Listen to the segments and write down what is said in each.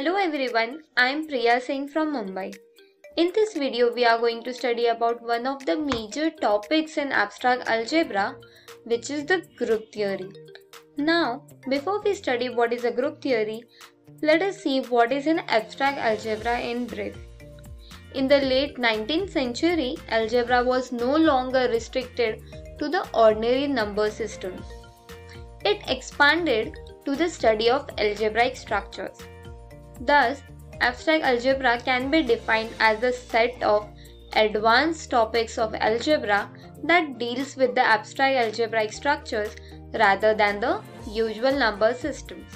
Hello everyone, I am Priya Singh from Mumbai. In this video, we are going to study about one of the major topics in abstract algebra, which is the group theory. Now, before we study what is a group theory, let us see what is an abstract algebra in brief. In the late 19th century, algebra was no longer restricted to the ordinary number system. It expanded to the study of algebraic structures. Thus, abstract algebra can be defined as a set of advanced topics of algebra that deals with the abstract algebraic structures rather than the usual number systems.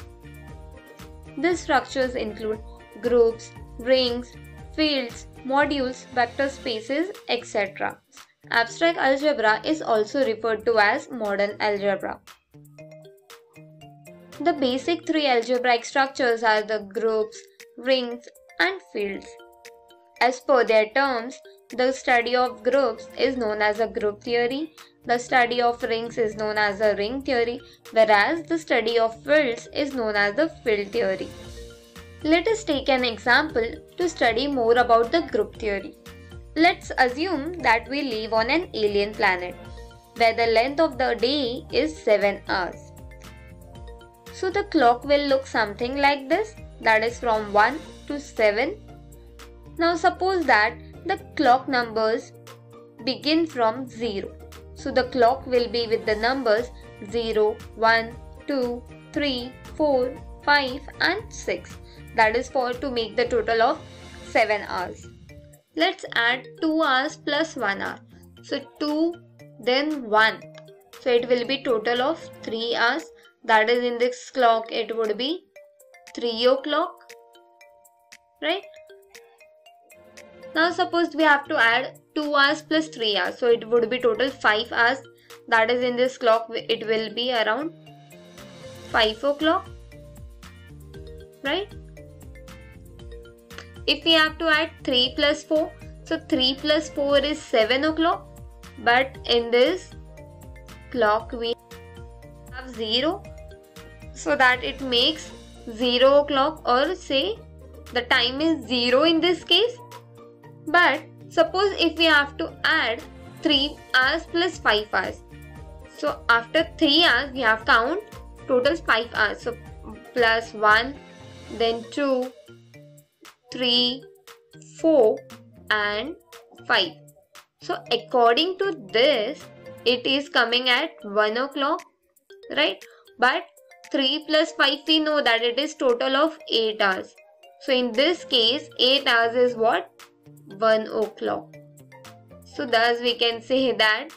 These structures include groups, rings, fields, modules, vector spaces, etc. Abstract algebra is also referred to as modern algebra. The basic three algebraic structures are the groups, rings, and fields. As per their terms, the study of groups is known as a group theory, the study of rings is known as a ring theory, whereas the study of fields is known as the field theory. Let us take an example to study more about the group theory. Let's assume that we live on an alien planet where the length of the day is 7 hours. So the clock will look something like this that is from 1 to 7. Now suppose that the clock numbers begin from 0. So the clock will be with the numbers 0, 1, 2, 3, 4, 5 and 6. That is for to make the total of 7 hours. Let's add 2 hours plus 1 hour. So 2 then 1. So it will be total of 3 hours that is in this clock it would be 3 o'clock right? Now suppose we have to add 2 hours plus 3 hours. So it would be total 5 hours. That is in this clock it will be around 5 o'clock right? If we have to add 3 plus 4 so 3 plus 4 is 7 o'clock. But in this clock we have 0 so that it makes 0 o'clock or say the time is 0 in this case. But suppose if we have to add 3 hours plus 5 hours. So after 3 hours we have count total 5 hours. So plus 1 then 2 3 4 and 5. So according to this it is coming at 1 o'clock right but 3 plus 5 we know that it is total of 8 hours. So in this case 8 hours is what? 1 o'clock. So thus we can say that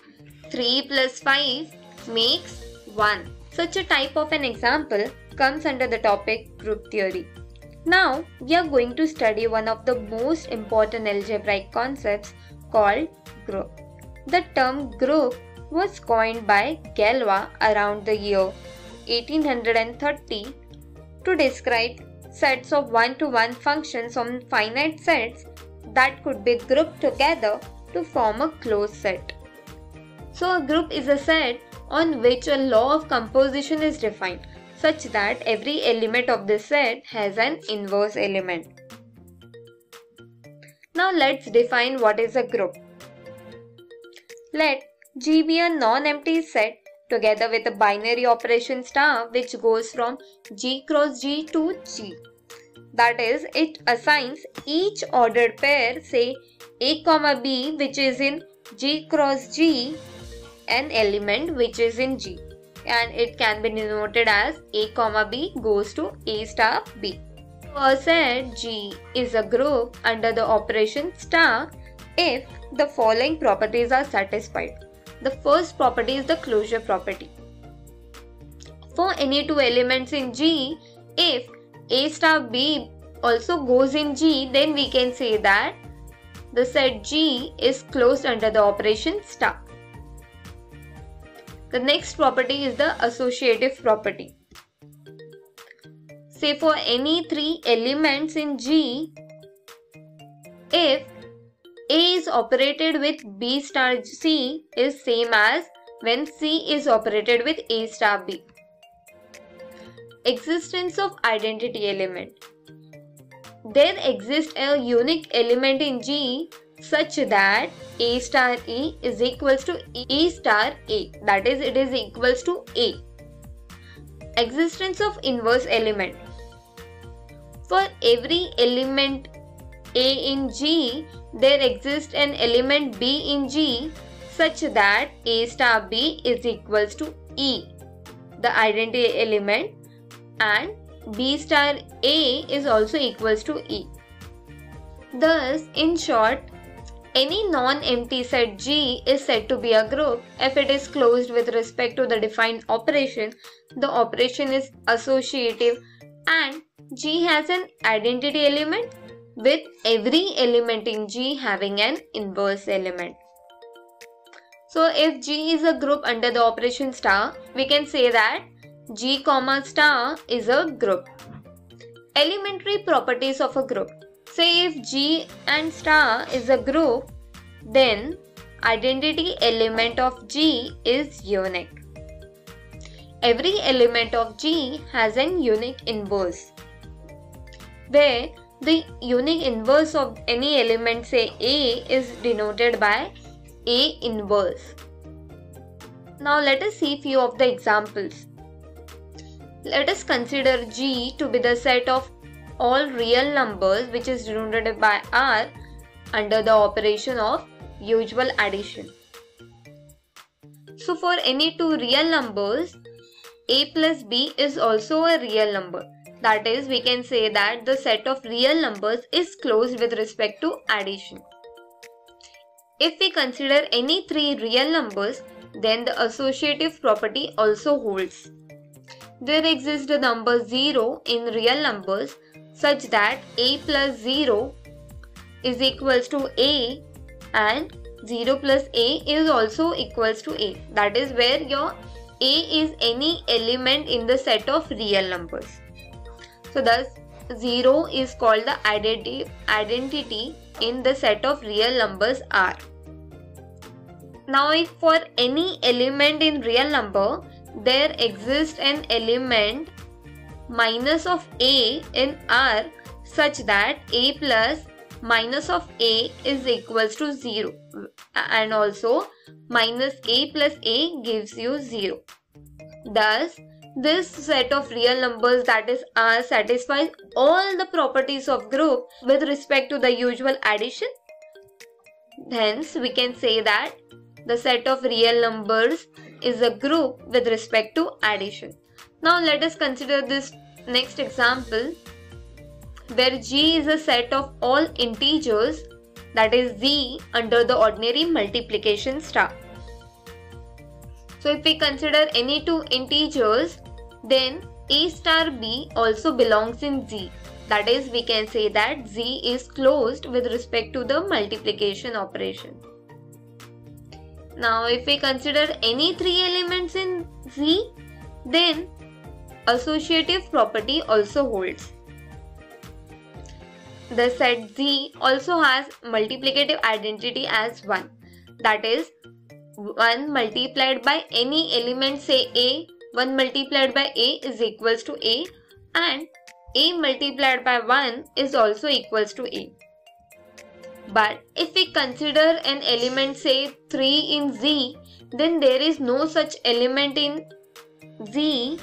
3 plus 5 makes 1. Such a type of an example comes under the topic group theory. Now we are going to study one of the most important algebraic concepts called group. The term group was coined by Galois around the year 1830 to describe sets of one-to-one functions on finite sets that could be grouped together to form a closed set. So a group is a set on which a law of composition is defined such that every element of the set has an inverse element. Now let's define what is a group. Let G be a non-empty set together with a binary operation star which goes from G cross G to G. That is, it assigns each ordered pair say A comma B which is in G cross G an element which is in G and it can be denoted as A comma B goes to A star B. A set G is a group under the operation star if the following properties are satisfied. The first property is the closure property. For any two elements in G, if A star B also goes in G, then we can say that the set G is closed under the operation star. The next property is the associative property. Say for any three elements in G, if a is operated with B star C is same as when C is operated with A star B. Existence of identity element. there exists a unique element in G such that A star E is equals to E star A. That is, it is equals to A. Existence of inverse element. For every element A in G, there exists an element B in G such that A star B is equals to E, the identity element, and B star A is also equals to E. Thus, in short, any non-empty set G is said to be a group if it is closed with respect to the defined operation, the operation is associative and G has an identity element with every element in G having an inverse element. So if G is a group under the operation star, we can say that G comma star is a group. Elementary properties of a group. Say if G and star is a group, then identity element of G is unique. Every element of G has an unique inverse. Where the unique inverse of any element say A is denoted by A inverse. Now let us see few of the examples. Let us consider G to be the set of all real numbers which is denoted by R under the operation of usual addition. So for any two real numbers, a plus b is also a real number. That is, we can say that the set of real numbers is closed with respect to addition. If we consider any three real numbers, then the associative property also holds there exists the number 0 in real numbers such that a plus 0 is equals to a and 0 plus a is also equals to a. That is where your a is any element in the set of real numbers. So thus 0 is called the identity, identity in the set of real numbers R. Now if for any element in real number there exists an element minus of a in R such that a plus minus of a is equals to 0 and also minus a plus a gives you 0. Thus, this set of real numbers that is uh, R satisfies all the properties of group with respect to the usual addition. Hence, we can say that the set of real numbers is a group with respect to addition. Now let us consider this next example where G is a set of all integers that is Z under the ordinary multiplication star. So if we consider any two integers then A star B also belongs in Z. That is we can say that Z is closed with respect to the multiplication operation. Now if we consider any three elements in Z, then associative property also holds. The set Z also has multiplicative identity as 1. That is 1 multiplied by any element say A, 1 multiplied by A is equals to A and A multiplied by 1 is also equals to A. But if we consider an element say 3 in Z, then there is no such element in Z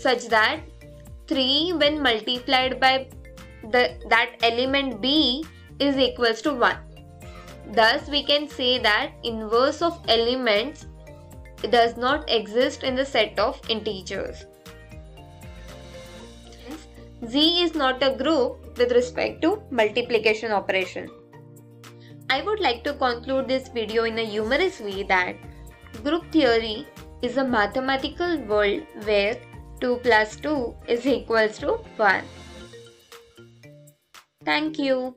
such that 3 when multiplied by the, that element B is equals to 1. Thus we can say that inverse of elements does not exist in the set of integers. Z is not a group with respect to multiplication operation. I would like to conclude this video in a humorous way that group theory is a mathematical world where 2 plus 2 is equals to 1. Thank you.